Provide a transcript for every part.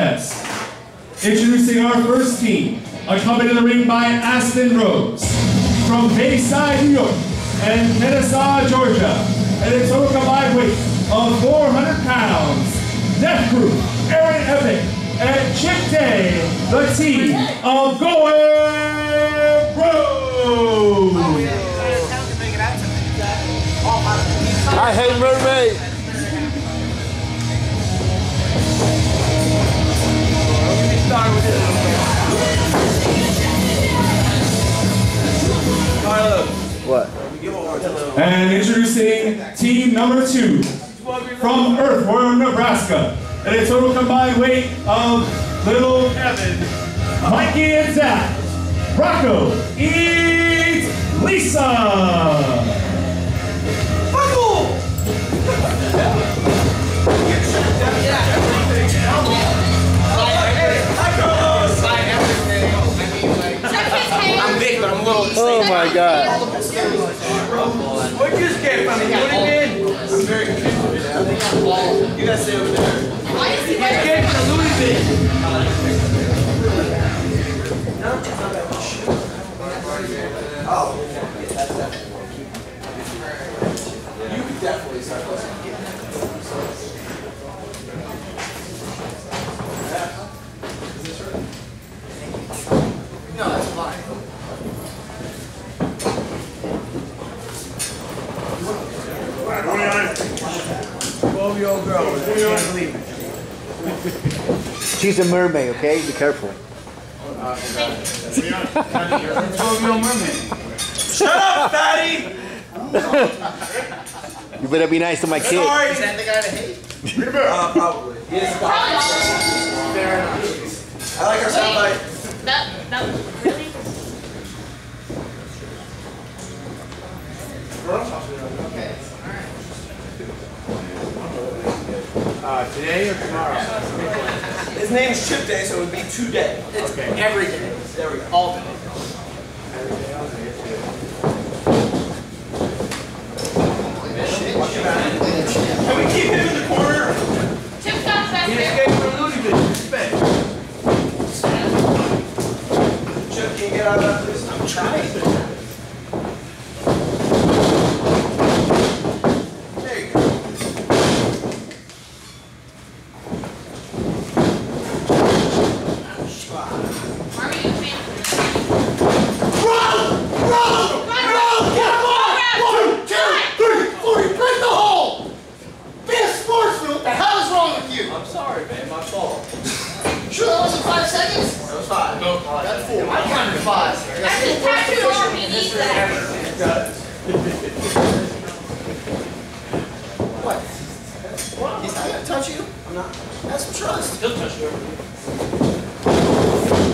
contest. Introducing our first team, accompanied in the ring by Aston Rose from Bayside, New York, and Kennesaw, Georgia, and a total combined weight of 400 pounds. Death Group, Aaron Epic, and Chip Day, the team of Going Bros. Oh, I hate mermaid. What? And introducing team number two from Earthworm, Nebraska. And a total combined weight of little Evan, Mikey and Zach, Rocco, eat Lisa. I'm my god. What just came from? I'm very confused. You stay over there. 12-year-old girl. I can't believe it. She's a mermaid, okay? Be careful. 12-year-old mermaid. Shut up, fatty! you better be nice to my kid. Sorry. Is that the guy uh, probably. Probably. Fair enough. I like our soundbite. Or tomorrow? His name's Chip Day, so it would be today. It's every day. There we go. All day. Can we keep him in the corner? Chip's got the best He hair. escaped from Looney Bin. Respect. Chip, can you get out of that, please? I'm trying. There you go. Army, you fan. Run! Run! Run! Get him on! One, two, three, four, you break the hole! Be a sportsman, what the hell is wrong with you? I'm sorry, man. My fault. Sure that wasn't five seconds? That was five. No. That's four. I counted five. That's his tattoo army needs that. What? He's not gonna touch you? I'm not. Have some trust. He'll touch you.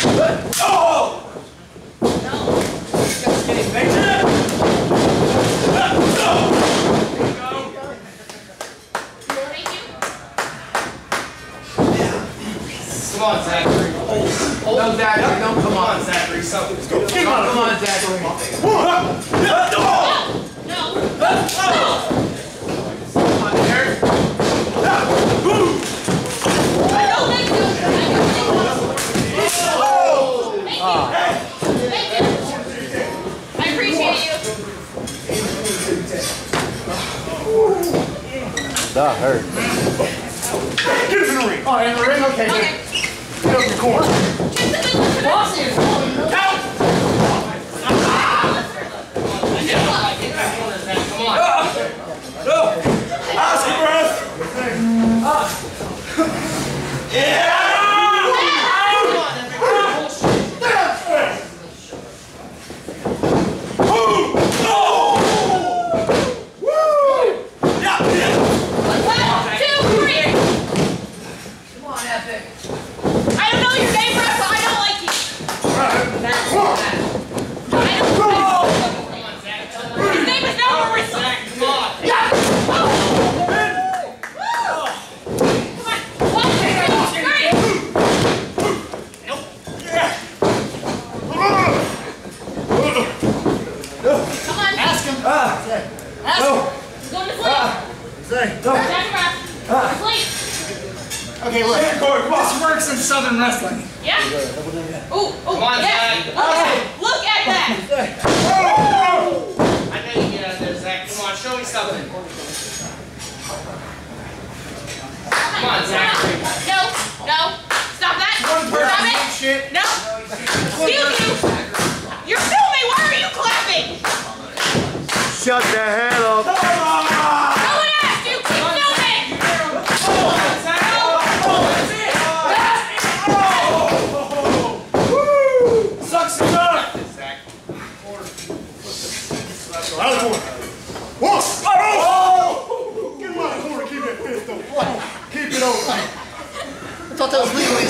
Oh! corner. Okay. Go. Ah. Okay. This works in Southern wrestling. Yeah. Oh. Oh. Come on, yeah. Zach. Okay, look at that. I know you get out there, Zach. Come on, show me something. Come on, Zach. No, no. Stop that. One person Stop it. Shit. No. Excuse you. You're filming. Why are you clapping? Shut the hell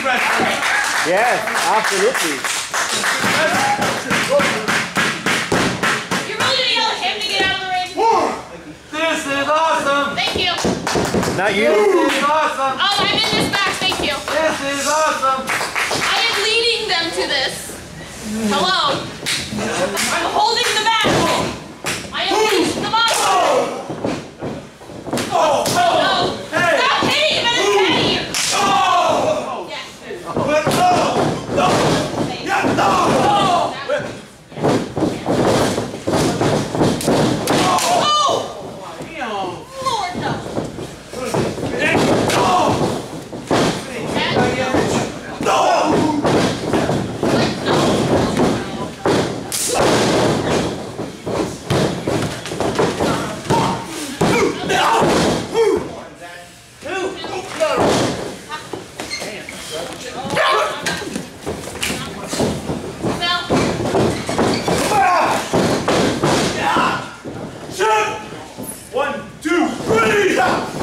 Yes, absolutely. You're really gonna yell at him to get out of the ring? This is awesome. Thank you. Not you. This is awesome. Oh, I'm in this match. Thank you. This is awesome. I am leading them to this. Hello. I'm holding the match. Two,